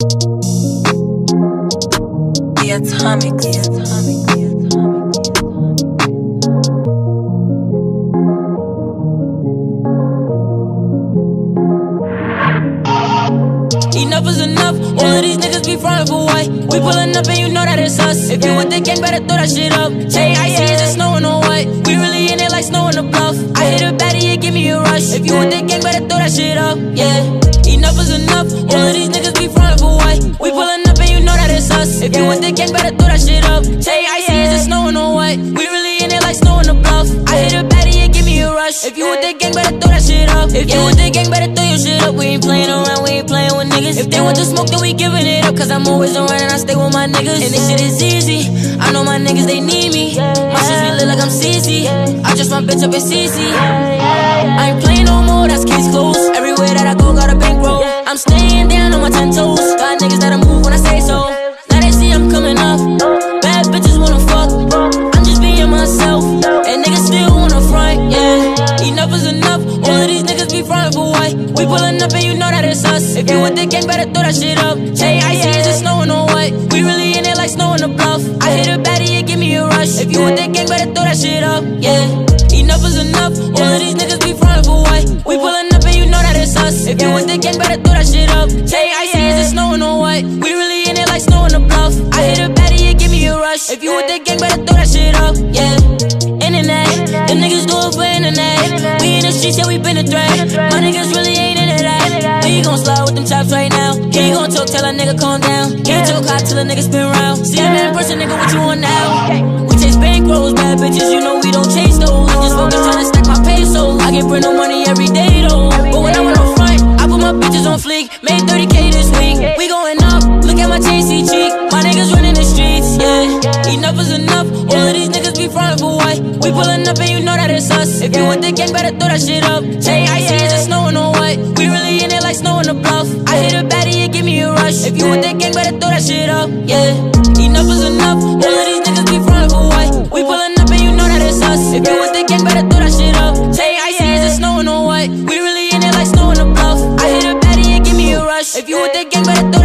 The atomic, the atomic, the atomic. Enough is enough. All of these niggas be frontin' for what? We pullin' up and you know that it's us. If you with the gang, better throw that shit up. See is it snowing or what? We really in it like snow in the bluff. I hit a baddie, yeah, give me a rush. If you with the gang, better throw that shit up. Yeah. Enough is enough. All of these niggas be frontin' for what? We pullin' up and you know that it's us. If you with the gang, better throw that shit up. Say I see is it snowing or what? We really in it like snow in the bluff. I hit a baddie, yeah, give me a rush. If you with the gang, better throw that shit up. If you with the gang, better throw your shit up. We ain't playin' around, we ain't playin' with niggas. If they want to smoke, then we giving it up. Cause I'm always around and I stay with my niggas. And this shit is easy. I know my niggas, they need me. My shit be lit like I'm CC. I just my bitch up in CC. I ain't playing no more, that's case closed. Everywhere that I you it's us. If you the gang, better throw that shit up. Say I see is it snowing or what? We really in it like snow in the bluff. I hit a baddie, yeah, give me a rush. If you the gang, better throw that shit up, yeah. Enough is enough. All of these niggas be frontin' for what? We pullin' up and you know that it's us. If you the gang, better throw that shit up. Say I see is it snowing or what? We really in it like snow in the bluff. I hit a baddie, yeah, give me a rush. If you the gang, better throw that shit up, yeah. Internet, them niggas do it for internet. We in the streets, yeah, we been a threat. My niggas really chops right now. He gon' talk, tell a nigga calm down. Can't talk hot till a nigga spin round. See him in person, nigga, what you want now? We chase bankrolls, bad bitches, you know we don't chase those. I'm just focused tryna stack my pesos. I get print no money every day though. But when I went on front, I put my bitches on fleek. Made 30k this week. We going up, look at my JC cheek. My niggas running the streets, yeah. Enough is enough. All of these niggas be frontin' for what? We pullin' up and you know that it's us. If you with the gang, better throw that shit up. I see is it snowing or what? We really in it like snow in the bluff. Hit a baddie, yeah, give me a rush. If you with the gang, better throw that shit up, yeah. Enough is enough. All of these niggas be frontin' for what? We pullin' up and you know that it's us. If you with the gang, better throw that shit up. Say I see is it snowing or what? We really in it like snow in the bluff. I hit a baddie, yeah, give me a rush. If you with the gang, better throw